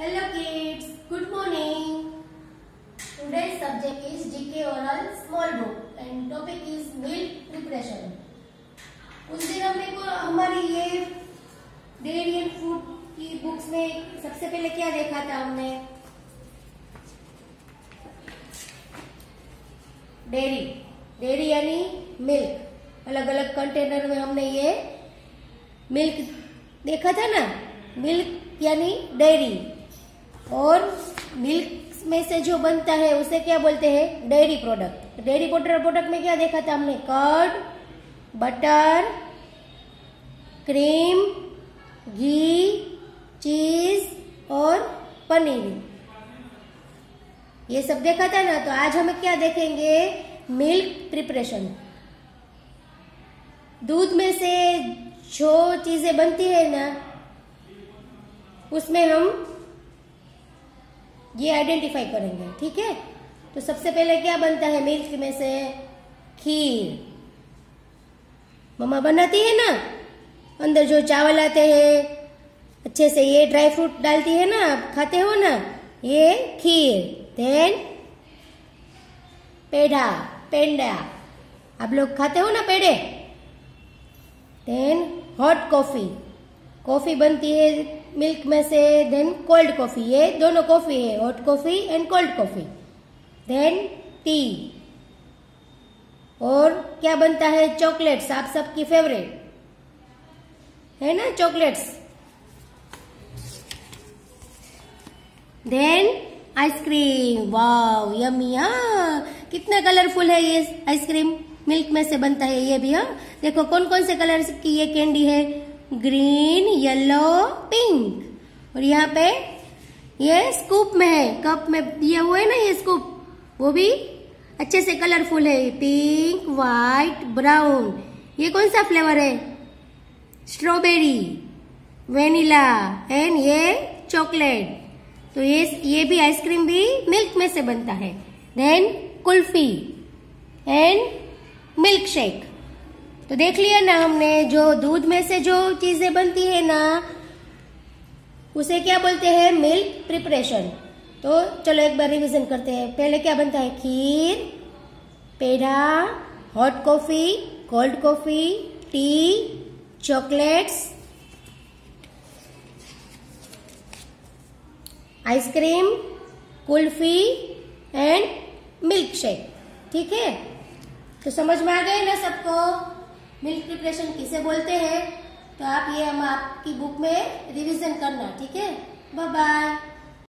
Hello kids, good morning. Today's subject is GK oral small book and topic is milk preparation. उस दिन हमने को हमारी ये डेयरी एंड फ़ूड की बुक्स में सबसे पहले क्या देखा था हमने? डेयरी डेयरी यानी मिल्क अलग अलग कंटेनर में हमने ये मिल्क देखा था ना? मिल्क यानी डेयरी और मिल्क में से जो बनता है, उसे क्या बोलते हैं? डेयरी प्रोडक्ट डेयरी प्रोडक्ट में क्या देखा था हमने? कर्ड बटर क्रीम घी चीज़ और पनीर. ये सब देखा था ना? तो आज हमें क्या देखेंगे? मिल्क प्रिपरेशन दूध में से जो चीज़ें बनती है ना, उसमें हम ये आइडेंटिफाई करेंगे, ठीक है? तो सबसे पहले क्या बनता है मिल्क में से? खीर। मम्मा बनाती है ना? अंदर जो चावल आते हैं, अच्छे से ये ड्राई फ्रूट डालती है ना आप, खाते हो ना? ये खीर। देन पेढ़ा, पेंडा। आप लोग खाते हो ना पेड़े देन हॉट कॉफ़ी कॉफ़ी बनती है मिल्क में से देन कोल्ड कॉफ़ी ये दोनों कॉफ़ी है hot coffee and cold coffee then tea और क्या बनता है? चॉकलेट्स आप सबकी फेवरेट है ना chocolates then ice cream wow yummy हाँ. कितना कलरफुल है ये आइसक्रीम मिल्क में से बनता है ये भी हाँ. देखो कौन कौन से कलर की ये कैंडी है? ग्रीन येलो पिंक और यहाँ पे ये स्कूप में है कप में दिया हुआ है ना ये स्कूप वो भी अच्छे से कलरफुल है। पिंक व्हाइट ब्राउन ये कौन सा फ्लेवर है? स्ट्रॉबेरी वेनिला एंड ये चॉकलेट तो ये ये भी आइसक्रीम भी मिल्क में से बनता है। Then kulfi and milk shake तो देख लिया ना हमने, जो दूध में से जो चीज़ें बनती है ना, उसे क्या बोलते हैं? मिल्क प्रिपरेशन तो चलो एक बार रिवीजन करते हैं। पहले क्या बनता है? खीर, पेड़ा hot coffee cold coffee tea chocolates ice cream kulfi and milk shake ठीक है? तो समझ में आ गए ना सबको? मिल्क प्रिपरेशन किसे बोलते हैं? तो आप ये हम आपकी बुक में रिवीजन करना, ठीक है? Bye bye